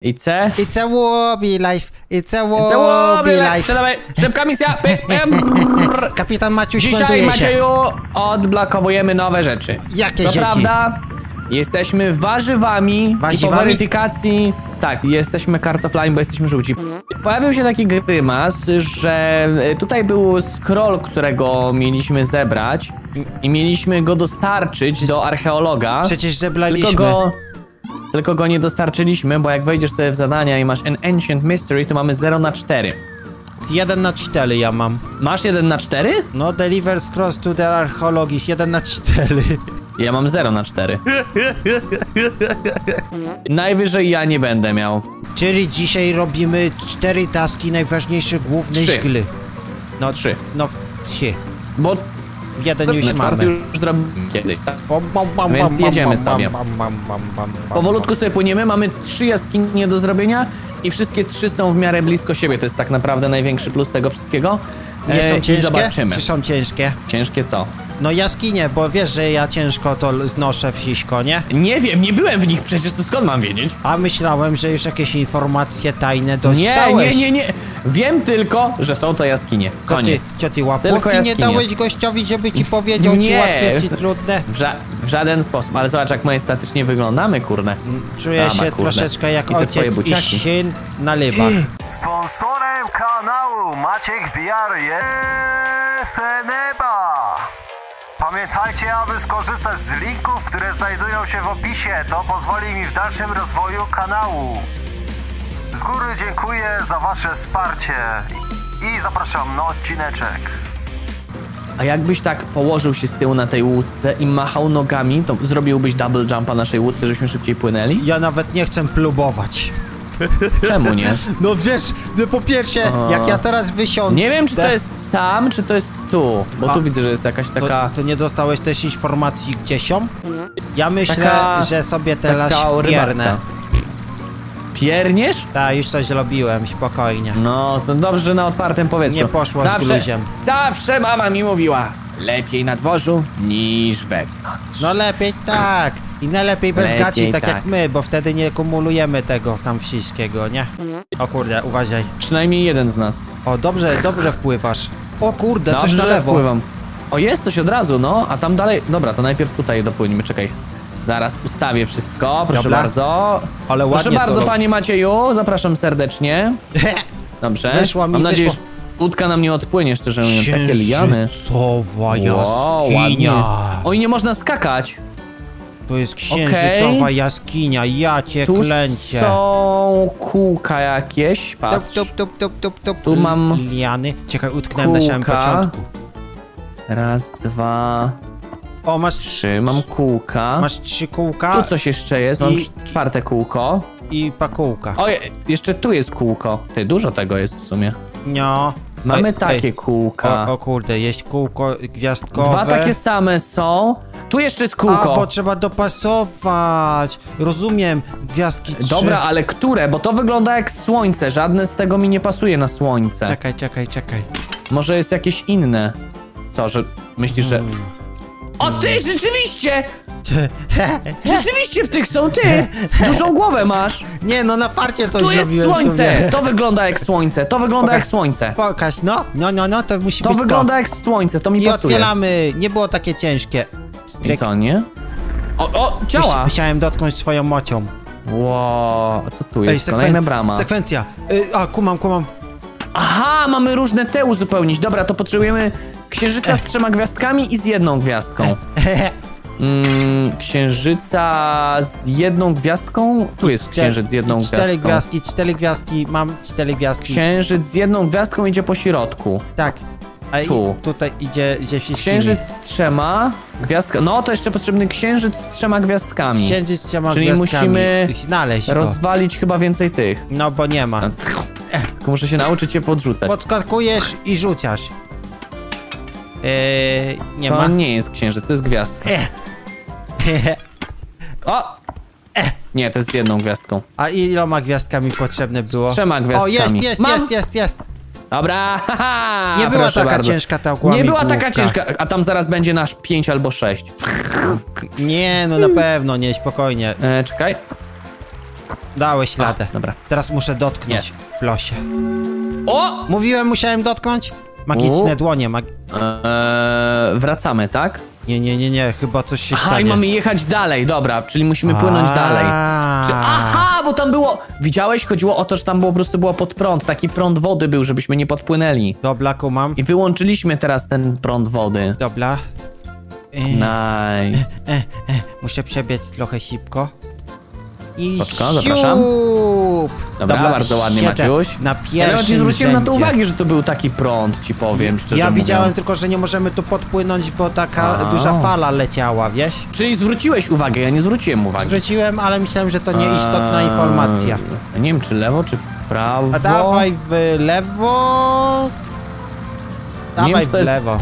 I C. It's a łobi life, it's a Całoby łobi life. life. Dawaj, szybka misja. Pyk. Kapitan Maciuś Dzisiaj. Macieju, odblokowujemy nowe rzeczy. Jakie Co dzieci? prawda, jesteśmy warzywami i po Warzywami? weryfikacji... Tak, jesteśmy kartoflami, bo jesteśmy żółci. Pojawił się taki grymas, że tutaj był scroll, którego mieliśmy zebrać i mieliśmy go dostarczyć do archeologa. Przecież Tylko zebraliśmy. go, tylko go nie dostarczyliśmy, bo jak wejdziesz sobie w zadania i masz an Ancient Mystery, to mamy 0 na 4. Jeden na cztery ja mam. Masz 1 na 4? No, deliver cross to the archaeologist, jeden na cztery. Ja mam 0 na 4. Najwyżej ja nie będę miał. Czyli dzisiaj robimy cztery taski najważniejsze główne Trzy. szkly. No, Trzy. No, trzy. Bo Jeden już mamy. już zrobimy kiedyś. Więc jedziemy sobie. Powolutku sobie płyniemy, mamy trzy jaskinie do zrobienia i wszystkie trzy są w miarę blisko siebie. To jest tak naprawdę największy plus tego wszystkiego. Nie są ciężkie? zobaczymy. Czy są ciężkie? Ciężkie co? No jaskinie, bo wiesz, że ja ciężko to znoszę w siśko, nie? Nie wiem, nie byłem w nich przecież, to skąd mam wiedzieć? A myślałem, że już jakieś informacje tajne Nie, dostałeś. nie, nie, nie. Wiem tylko, że są to jaskinie. Co Koniec. ty, co ty Tylko łapówki nie jaskinie. dałeś gościowi, żeby ci powiedział, ci Nie. łatwe, ci trudne? W, ża w żaden sposób. Ale zobacz, jak my statycznie wyglądamy, kurde. Czuję Dama, się kurde. troszeczkę jak te twoje ojciec i buciaki. syn na lybach. Sponsorem kanału Maciek VR jest Eneba. Pamiętajcie, aby skorzystać z linków, które znajdują się w opisie. To pozwoli mi w dalszym rozwoju kanału. Z góry dziękuję za wasze wsparcie i zapraszam na odcineczek. A jakbyś tak położył się z tyłu na tej łódce i machał nogami, to zrobiłbyś double jumpa naszej łódce, żebyśmy szybciej płynęli? Ja nawet nie chcę plubować. Czemu nie? No wiesz, no po pierwsze, A. jak ja teraz wysiądę... Nie wiem, czy to jest tam, czy to jest tu. Bo A. tu widzę, że jest jakaś taka... to nie dostałeś też informacji gdzie są? Ja myślę, Taka- że sobie teraz taka piernę. rybacka. Pierniesz? Tak, już coś zrobiłem, spokojnie. No, to dobrze że na otwartym powietrzu. Nie poszło z zawsze, gruziem. Zawsze mama mi mówiła, lepiej na dworzu niż wewnątrz. No lepiej tak. I najlepiej bez Lepiej gaci, tak, tak. jak my, bo wtedy nie kumulujemy tego tam wszystkiego, nie? O kurde, uważaj. Przynajmniej jeden z nas. O, dobrze, dobrze wpływasz. O kurde, coś Dobrze, na że lewo. wpływam. O, jest coś od razu, no, a tam dalej... Dobra, to najpierw tutaj dopłyniemy, czekaj. Zaraz ustawię wszystko, proszę Dobra. bardzo. Ale Proszę ładnie bardzo, to panie Macieju, zapraszam serdecznie. Dobrze. Weszła mi, Mam nadzieję, weszła. że łódka nam nie odpłynie, szczerze mówiąc, takie liany. Księżycowa Wow, ładnie. jaskinia. Oj, nie można skakać. To jest księżycowa jaskinia, ja cię Tu klęcie. są kółka jakieś, patrz. tup, tup, tup, tup, tup. Tu mam Liany. Czekaj, utknąłem na samym kółka. początku. Raz, dwa, O, masz trzy, mam kółka. Masz trzy kółka Tu coś jeszcze jest, mam I- cz- czwarte kółko. i pakółka. O, je- jeszcze tu jest kółko. Ty, dużo tego jest w sumie. No. Mamy Ej, takie kółka. O, o kurde, jest kółko gwiazdkowe. Dwa takie same są. Tu jeszcze jest A, kółko. bo trzeba dopasować. Rozumiem, gwiazdki trzy. Dobra, ale które? Bo to wygląda jak słońce. Żadne z tego mi nie pasuje na słońce. Czekaj, czekaj, czekaj. Może jest jakieś inne. Co, że myślisz, że... Hmm. O ty, rzeczywiście! Rzeczywiście w tych są ty! Dużą głowę masz! Nie, no na farcie coś Tu jest zrobiłem słońce! To wygląda jak słońce, to wygląda Pokaż. jak słońce. Pokaż, no, no, no, no, to musi To być wygląda jak słońce, to mi. I pasuje. otwieramy. Nie było takie ciężkie. I Stryk. co, nie? O, o, działa! Musiałem dotknąć swoją mocią. Wow, a co tu jest? sekwen- Kolejna brama. Sekwencja. Y, a, kumam, kumam. Aha, mamy różne te uzupełnić. Dobra, to potrzebujemy księżyca z trzema gwiazdkami i z jedną gwiazdką. Mm, księżyca z jedną gwiazdką? Tu jest księżyc z jedną I Cztery gwiazdką. gwiazdki, cztery gwiazdki, mam cztery gwiazdki. Księżyc z jedną gwiazdką idzie po środku. Tak. A i Tu. tutaj idzie, idzie wszystkimi. Księżyc z trzema gwiazdkami. No to jeszcze potrzebny księżyc z trzema gwiazdkami. Księżyc z trzema Czyli gwiazdkami. musimy Znaleźć go. Rozwalić chyba więcej tych. No bo nie ma. Tylko muszę się nauczyć je podrzucać. Podskakujesz i rzucasz. Eee, nie to ma. nie jest księżyc, to jest gwiazdka. Eh. O! Nie, to jest z jedną gwiazdką. A iloma gwiazdkami potrzebne było? Z trzema gwiazdkami. O, jest, jest, Mam. jest, jest, jest. Dobra, haha, Nie była taka bardzo. ciężka ta Nie łamigłówka. była taka ciężka, a tam zaraz będzie nasz 5 albo 6. Nie, no na pewno, nie, spokojnie. E, czekaj. Dałeś radę. dobra. Teraz muszę dotknąć w plosie. O! Mówiłem, musiałem dotknąć? Magiczne U. dłonie. Mag... Eee, wracamy, tak? Nie, nie, nie, nie, chyba coś się Aha, stanie. i mamy jechać dalej, dobra, czyli musimy płynąć dalej. Czy, aha, bo tam było. Widziałeś? Chodziło o to, że tam było po prostu było pod prąd. Taki prąd wody był, żebyśmy nie podpłynęli. Dobra, kumam. I wyłączyliśmy teraz ten prąd wody. Dobra. E, Nice. e, e, muszę przebiec trochę szybko. I Spoczko, zapraszam. siup. Dobra, bardzo ładnie, siedzę Maciuś. Na pierwszym nawet nie zwróciłem na to rzędzie. uwagi, że to był taki prąd, ci powiem, szczerze Ja mówiąc. widziałem tylko, że nie możemy tu podpłynąć, bo taka A. duża fala leciała, wiesz? Czyli zwróciłeś uwagę, ja nie zwróciłem uwagi. Zwróciłem, ale myślałem, że to nieistotna informacja. Nie wiem, czy lewo, czy prawo. A dawaj w lewo. Nie wiem, Dawaj czy w jest- lewo.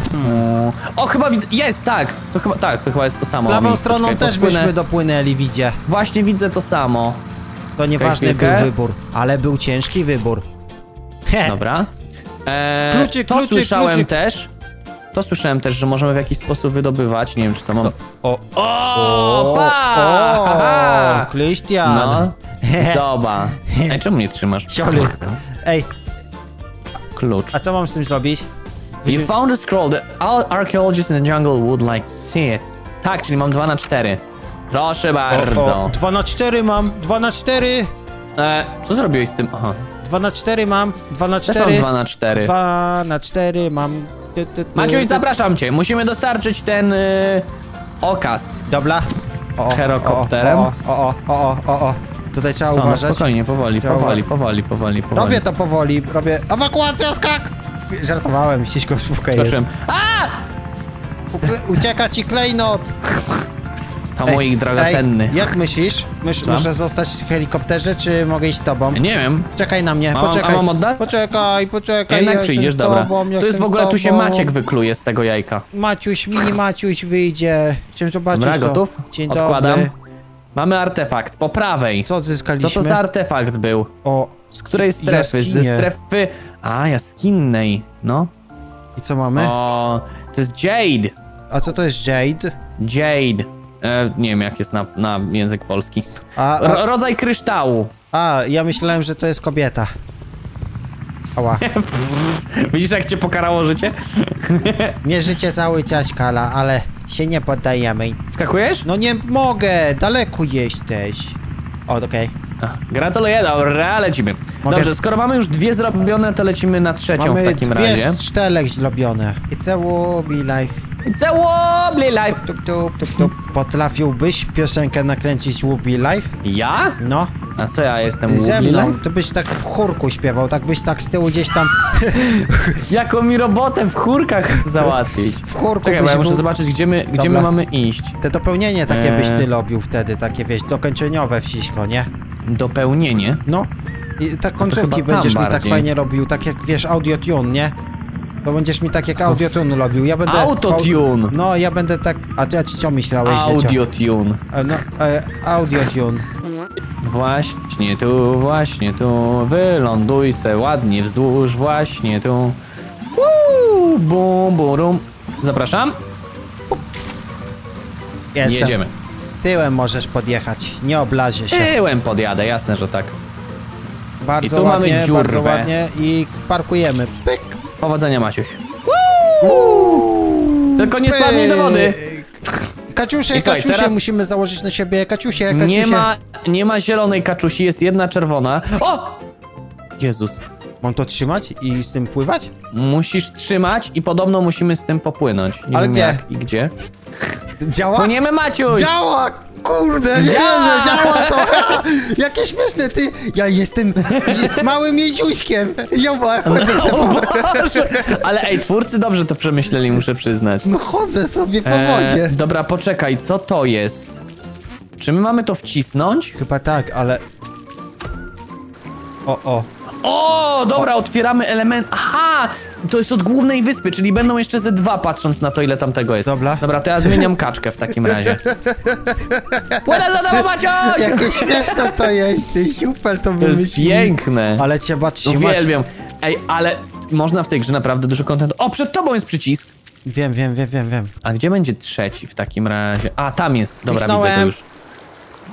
O, O, chyba widzę. Jest, tak. To chyba, tak, to chyba jest to samo. Lewą miejsce. stroną Czekaj, też podpłynę. byśmy dopłynęli, widzicie. Właśnie widzę to samo. To nieważny był wybór, ale był ciężki wybór. He, Dobra. Eee, Kluczyk, to kluczyk, słyszałem kluczyk. też. To słyszałem też, że możemy w jakiś sposób wydobywać. Nie wiem, czy to mam. O, O, o, Haha! Krystian. No. Zoba. Ej, czemu nie trzymasz? Sioli. Ej, Klucz. a co mam z tym zrobić? You found a scroll that all archaeologists in the jungle would like to see it. Tak, czyli mam 2 na 4. Proszę bardzo. O, 2 na 4 mam, 2 na 4, E, co zrobiłeś z tym? Aha. 2 na 4 mam, 2 na Też mam 4, 2 na 4. 2 na 4 mam. Ty, ty, ty, Maciuś, zapraszam cię. Musimy dostarczyć ten y, okaz. Dobra. O, o, Helikopterem. O, o, o, o, o, o, o. Tutaj trzeba Co, no uważać. spokojnie, powoli, powoli, powoli, powoli, powoli. Robię to powoli, robię... Ewakuacja, skak! Żartowałem, ściśko spółka jest. A! Ukle- Ucieka ci klejnot! To mój drogocenny. Ej, jak myślisz? Co? muszę zostać w helikopterze, czy mogę iść z tobą? Nie wiem. Czekaj na mnie, A mam- poczekaj. a mam oddać? Poczekaj, poczekaj. Jednak ja przyjdziesz, dobra. Tobą, ja To jest w ogóle, tu się. Maciek wykluje z tego jajka. Maciuś, mini Maciuś wyjdzie. Chciałem zobaczyć Dobra, to. gotów? Dzień Odkładam. dobry. Mamy artefakt, po prawej. Co Co odzyskaliśmy? to za artefakt był? O, Z której strefy? Ze Jaskinie. strefy... A, jaskinnej. No. i co mamy? O, to jest Jade. A co to jest Jade? Jade. E, nie wiem, jak jest na, na język polski. A, Ro, a, rodzaj kryształu. a, ja myślałem, że to jest kobieta. Ała. Widzisz, jak cię pokarało życie? Nie życie cały czas, Kala, ale się nie poddajemy. Skakujesz? No nie mogę, daleko jesteś. O, okej. A, Gratuluję, dobra, lecimy. Mogę- Dobrze, skoro mamy już dwie zrobione, to lecimy na trzecią Mamy w takim dwie razie. zrobione. It's a wobbly life. It's a wobbly life. Tup, tup, tup, tup. Potrafiłbyś piosenkę nakręcić wobbly life? Ja? No. A co ja jestem Ze wobbly mną. life? To byś tak w chórku śpiewał, tak byś tak z tyłu gdzieś tam Jaką mi robotę w chórkach chcę załatwić? w chórku Czekaj, bo byś ja muszę był... zobaczyć, gdzie my, gdzie my Dobra. mamy iść. Te dopełnienie takie byś Eee. ty robił wtedy, takie wiesz, dokończeniowe wsiśko, nie? Dopełnienie. No. I tak końcówki chyba tam będziesz mi tak bardziej. fajnie robił, tak jak wiesz, audiotune, nie? To będziesz mi tak jak audiotune robił. Ja będę. Autotune. No, ja będę tak. A ty, a ci co myślałeś? Audiotune. E, No, e, audiotune. Właśnie tu, właśnie tu, wyląduj se ładnie wzdłuż, właśnie tu. Woo, bum, burum. Zapraszam, Jestem. jedziemy. Tyłem możesz podjechać, nie oblazie się. Tyłem podjadę, jasne, że tak. Bardzo i tu mamy ładnie, dziurwę. bardzo ładnie i parkujemy. Pyk! Powodzenia, Maciuś. Tylko nie spadnij do wody. Kaciusie, I słuchaj, Kaciusie, teraz- musimy założyć na siebie Kaciusie, Kaciusie. Nie ma, nie ma zielonej kaczusi, jest jedna czerwona. O! Jezus. Mam to trzymać i z tym pływać? Musisz trzymać i podobno musimy z tym popłynąć. Nie Ale wiem gdzie? jak i gdzie. Działa? Płyniemy, Maciuś! Działa! Kurde, nie Działa! wierzę, działa to! Jakie śmieszne, ty! Ja jestem małym jeziuśkiem! Zobacz, chodzę sobie, O Boże! Ale ej, twórcy dobrze to przemyśleli, muszę przyznać. no chodzę sobie po E, wodzie. dobra, poczekaj, co to jest? Czy my mamy to wcisnąć? Chyba tak, ale... O, o. O, dobra, otwieramy element. Aha! To jest od głównej wyspy, czyli będą jeszcze ze dwa, patrząc na to, ile tam tego jest. Dobra. Dobra, to ja zmieniam kaczkę w takim razie. Płynę za tobą, Maciuś! Jakie śmieszne to jest, ty super to To jest wymyślił. piękne. Ale trzeba trzymać. Uwielbiam. Ej, ale można w tej grze naprawdę dużo kontentu. O, przed tobą jest przycisk. Wiem, wiem, wiem, wiem, wiem. A gdzie będzie trzeci w takim razie? A, tam jest. Dobra, widzę to już.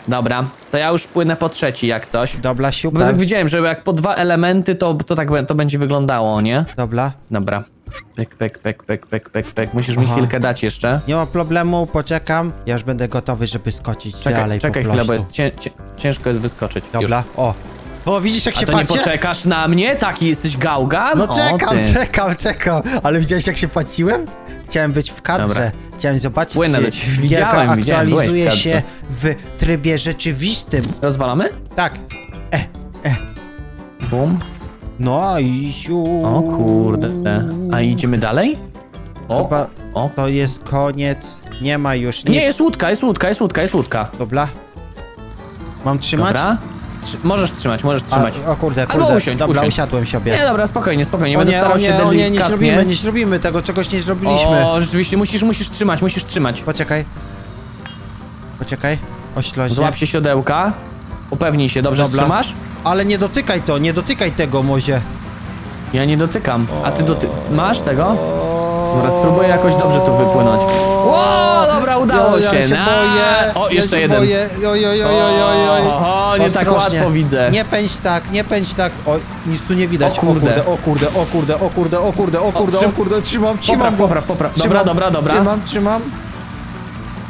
Dobra, to ja już płynę po trzeci jak coś. Dobra, Bo super. tak widziałem, że jak po dwa elementy, to, to tak to będzie wyglądało, nie? Dobra. Dobra. Pek, pek, pek, pek, pek, pek, pek. Musisz mi Aha. chwilkę dać jeszcze. Nie ma problemu, poczekam. Ja już będę gotowy, żeby skoczyć Czekaj, dalej czekaj po chwilę, bo jest cię, cię, ciężko jest wyskoczyć. Już. Dobra, o. O, widzisz jak A się to nie poczekasz na mnie? Taki jesteś gałgan? No O, czekam, ty. czekam, czekam. Ale widziałeś jak się płaciłem? Chciałem być w kadrze. Dobra. Chciałem zobaczyć, Płynę czy Widziałem, aktualizuje się w trybie rzeczywistym. Rozwalamy? Tak. Bum. No i siu. O kurde. A idziemy dalej? O, Chyba o. to jest koniec. Nie ma już nic. Nie, jest łódka, jest łódka, jest łódka, jest łódka. Dobra. Mam trzymać? Dobra. Trzy możesz trzymać, możesz trzymać. A, o kurde, Albo kurde. usiądź, Dobra, usiądź. usiadłem sobie. Nie, dobra, spokojnie, spokojnie. Będę nie, starał o się nie, o nie, nie delikatnie. zrobimy, nie zrobimy tego, czegoś nie zrobiliśmy. O, rzeczywiście, musisz, musisz trzymać, musisz trzymać. Poczekaj. Poczekaj. Ośloźnie. Złap się siodełka. Upewnij się, dobrze Dobra. trzymasz? Ale nie dotykaj to, nie dotykaj tego mozie. Ja nie dotykam. A ty doty... Masz tego? Dobra, spróbuję jakoś dobrze tu wypłynąć. Ło, dobra, udało ja, się. Ja się Na- boję. O, ja jeszcze się jeden. Boję. Oj, oj, oj, oj, oj, oj. Oho, nie tak łatwo widzę. Nie pędź tak, nie pędź tak. O, nic tu nie widać. O kurde. o kurde, o kurde, o kurde, o kurde, o kurde, o kurde, trzymam, trzymam Popraw, popraw, Dobra, dobra, dobra. Trzymam, trzymam.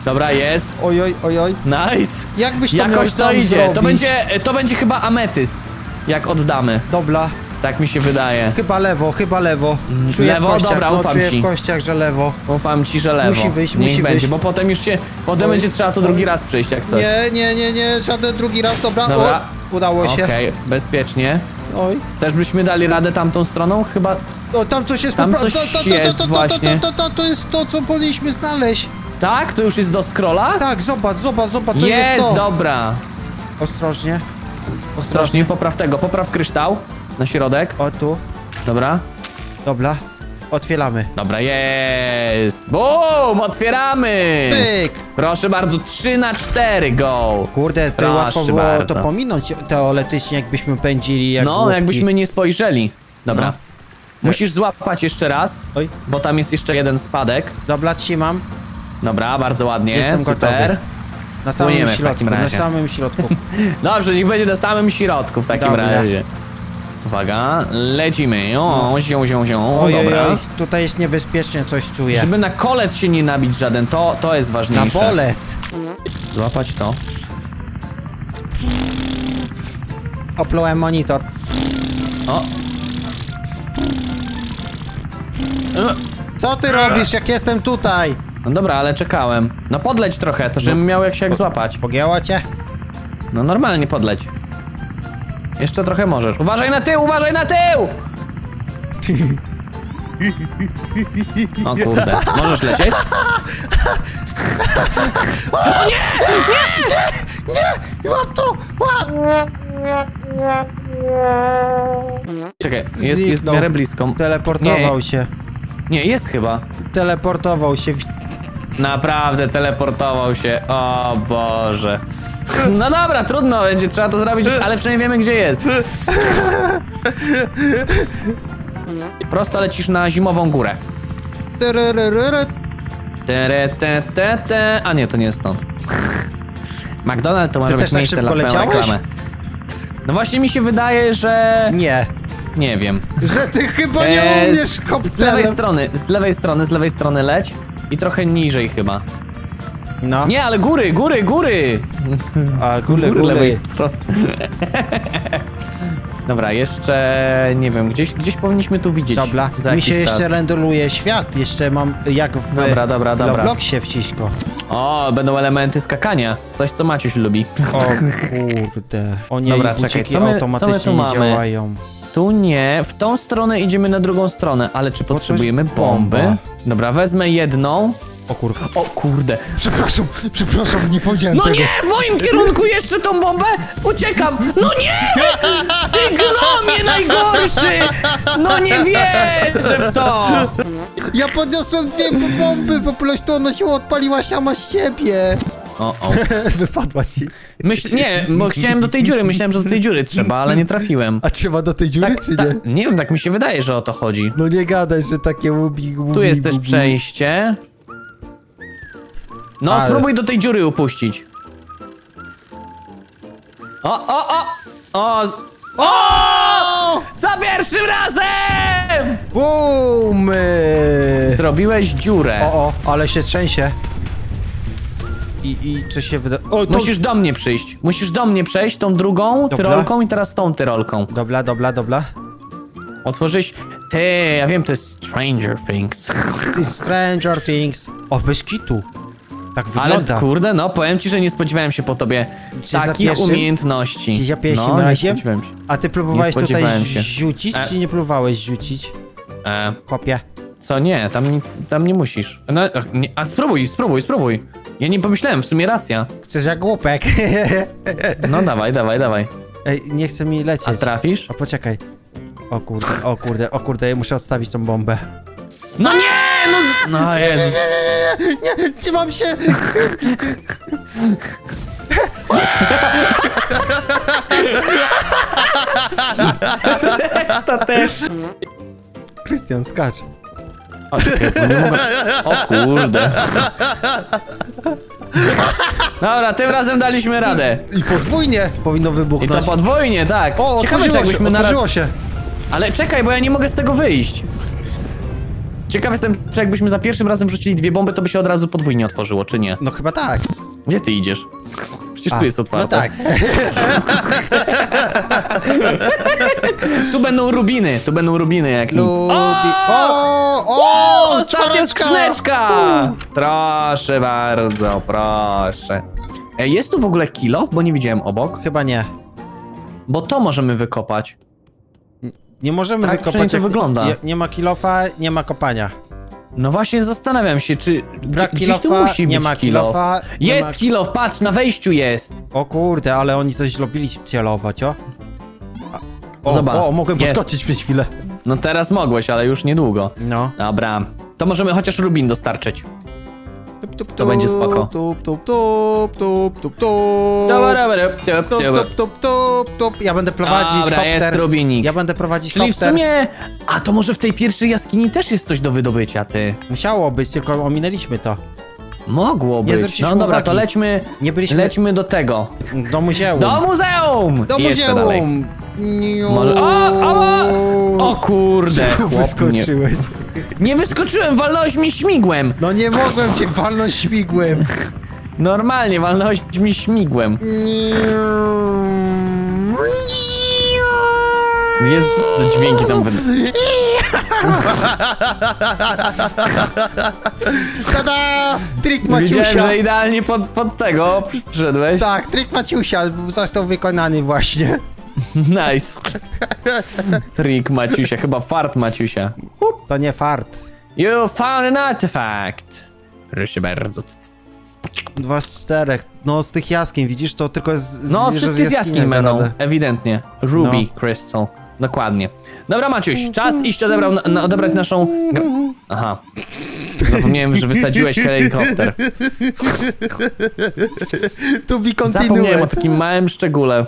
Dobra, jest. Oj, oj, oj, oj. Nice. Jak byś to Jakoś to idzie. zrobić? To będzie, to będzie chyba ametyst. Jak oddamy. Dobra, Tak mi się wydaje. chyba lewo, chyba lewo. Czuję lewo? w kościach, Dobra, no, ufam czuję ci. w kościach, że lewo. Ufam ci, że lewo. Musi wyjść, Niech musi będzie, wyjść. bo potem już się, potem Oj, będzie trzeba to drugi raz przyjść jak coś. Nie, nie, nie, nie, żaden drugi raz, dobra. Dobra. O, udało się. Okej, bezpiecznie. Oj. Też byśmy dali radę tamtą stroną? Chyba O, tam coś jest Tam coś to, to, jest to, właśnie. To, jest to, co powinniśmy znaleźć. tak? To już jest do scrolla? Tak, zobacz, zobacz, zobacz, to jest, jest, to. dobra. Ostrożnie. Ostrożnie, popraw tego, popraw kryształ na środek. O, tu. Dobra. Dobra. Otwieramy. Dobra, jest. Bum, otwieramy. Pyk! Proszę bardzo, 3 na 4 go. Kurde, to Proszę łatwo było bardzo. to pominąć teoretycznie, jakbyśmy pędzili jak No, jakbyśmy nie spojrzeli. Dobra. No. Musisz złapać jeszcze raz, Oj, bo tam jest jeszcze jeden spadek. dobra, trzymam. Dobra, bardzo ładnie, Jestem super. gotowy. Na samym Płyniemy środku, na samym środku. Dobrze, niech będzie na samym środku w takim Dobra. razie. Uwaga, lecimy. O, zią, zią, zią. Dobra. oj, tutaj jest niebezpiecznie, coś czuję. Żeby na kolec się nie nabić żaden, to, to jest Na ważniejsze. bolec. Złapać to. Oplułem monitor. O. Co ty robisz, jak jestem tutaj? No dobra, ale czekałem. No podleć trochę, to żebym miał jak się jak złapać. Pogięło cię? No normalnie podleć. Jeszcze trochę możesz. Uważaj na tył, uważaj na tył! O kurde, możesz lecieć? Łap to! Łap! Czekaj, jest, jest w miarę blisko. Teleportował Nie. się. Nie, jest chyba. Teleportował się. Naprawdę teleportował się. O Boże. No dobra, trudno będzie, trzeba to zrobić, ale przynajmniej wiemy gdzie jest. Prosto lecisz na zimową górę. Tere, te, te, te. A nie, to nie jest stąd. McDonald's to może Ty być też tak miejsce szybko dla leciałeś? No właśnie mi się wydaje, że... Nie. Nie wiem. Że ty chyba nie Eee, umiesz z, z lewej strony, z lewej strony, z lewej strony leć. I trochę niżej chyba. No. Nie, ale góry, góry, góry! A góry gule. lewej strony. Dobra, jeszcze nie wiem, gdzieś, gdzieś powinniśmy tu widzieć. Dobra, mi się jeszcze czas. renderuje świat. Jeszcze mam jak w Dobra, dobra, dobra. Robloxie wciśko. O, będą elementy skakania. Coś, co Maciuś lubi. O kurde. O nie, Dobra, czekaj, co my- co my automatycznie tu mamy? działają. Tu nie, w tą stronę idziemy na drugą stronę, ale czy potrzebujemy bomby? bomba. Dobra, wezmę jedną. O kurwa. O kurde. Przepraszam, przepraszam, nie powiedziałem No tego. nie, w moim kierunku jeszcze tą bombę! Uciekam! No nie! Ty gnomie najgorszy! No nie wierzę w to! Ja podniosłem dwie bomby, po prostu ona się odpaliła sama z siebie. O, o. Wypadła ci. Myśl, nie, bo chciałem do tej dziury, myślałem, że do tej dziury trzeba, ale nie trafiłem. A trzeba do tej dziury, Tak, czy ta, nie? nie wiem, tak mi się wydaje, że o to chodzi. No nie gadaj, że takie łubi, łubi, Tu jest też przejście. No, Ale- spróbuj do tej dziury upuścić. O, o, o! O! O! Za pierwszym razem! Boom! Zrobiłeś dziurę. O, o, ale się trzęsie. I, i co się wyda... O, to... Musisz do mnie przyjść. Musisz do mnie przejść tą drugą Dobra. tyrolką i teraz tą tyrolką. Dobra, dobra, dobra. Otworzyć. Ty, ja wiem, to jest Stranger Things. Stranger Things. O, bez kitu. Tak Ale wygląda. kurde, no powiem ci, że nie spodziewałem się po tobie Czy takich umiejętności. Ci za pierwszym no, razem? A ty próbowałeś tutaj się. rzucić, E. czy nie próbowałeś rzucić? E, Kopie. co nie, tam nic, tam nie musisz. No, ach, nie, a spróbuj, spróbuj, spróbuj. Ja nie pomyślałem, w sumie racja. Chcesz jak głupek. No dawaj, dawaj, dawaj. Ej, nie chce mi lecieć. A trafisz? O, poczekaj. O kurde, o kurde, o kurde, muszę odstawić tą bombę. No nie! No, z- no Jezu. Nie, nie, nie, trzymam się! To też. Krystian, skacz. O, czekaj, bo nie mogę... o kurde. Dobra, tym razem daliśmy radę. I podwójnie powinno I to wybuchnąć. podwójnie, tak. O, Ciekawe, czy otworzyło się, jakbyśmy naraz... otworzyło się. Ale czekaj, bo ja nie mogę z tego wyjść. Ciekaw jestem, czy jakbyśmy za pierwszym razem wrzucili dwie bomby, to by się od razu podwójnie otworzyło, czy nie? No chyba tak. Gdzie ty idziesz? Przecież A, tu jest otwarte. No tak. Tu będą rubiny, tu będą rubiny jak nic. Lubi... O! O, Ostatnia skrzyneczka! Proszę bardzo, proszę. E, Jest tu w ogóle kilo? Bo nie widziałem obok. Chyba nie. Bo to możemy wykopać. Nie możemy Tak, wykopać. jak- wygląda. Nie, nie ma kilofa, nie ma kopania. No właśnie zastanawiam się, czy Brak gdzie- gdzieś tu kilofa, musi nie być ma kilo. kilofa, nie Jest ma- kilo, patrz, na wejściu jest. O kurde, ale oni coś lubili celować, o. A- O, Zobacz, o, mogłem jest. podskoczyć przez chwilę. No teraz mogłeś, ale już niedługo. No. Dobra. To możemy chociaż rubin dostarczyć. Tup, tup, To będzie spoko. Tup, tup, tup, tup, tup, tup. Dobra, dobra, tup, Tup, tup. Ja będę prowadzić Dobra, jest kopter. rubinik. Ja będę prowadzić Czyli w kopter. sumie... A to może w tej pierwszej jaskini też jest coś do wydobycia, ty. Musiało być, tylko ominęliśmy to. Mogło być. No dobra, uwagi. to lećmy... Nie byliśmy Lećmy do tego. do muzeum. Do muzeum! Do I muzeum. Może- O, o, O kurde, wyskoczyłeś? Nie wyskoczyłem, walnąłeś mi śmigłem. No nie mogłem cię walnąć śmigłem. Normalnie, walnąłeś mi śmigłem. Jest za dźwięki tam będą. Tada! Trik Widziałem, Maciusia. że idealnie pod, pod tego przyszedłeś. Tak, trik Maciusia został wykonany właśnie. Nice. Trik Maciusia, chyba fart Maciusia. To nie fart. You found an artifact. Proszę bardzo. Dwa z czterech. No z tych jaskiń, widzisz, to tylko jest... z- No, wszystkie z jaskiń będą, radę. ewidentnie. Ruby No. Crystal. Dokładnie. Dobra, Maciuś, czas iść odebrał, na, odebrać naszą... Aha. Zapomniałem, że wysadziłeś helikopter. To be Zapomniałem o continued. takim małym szczególe.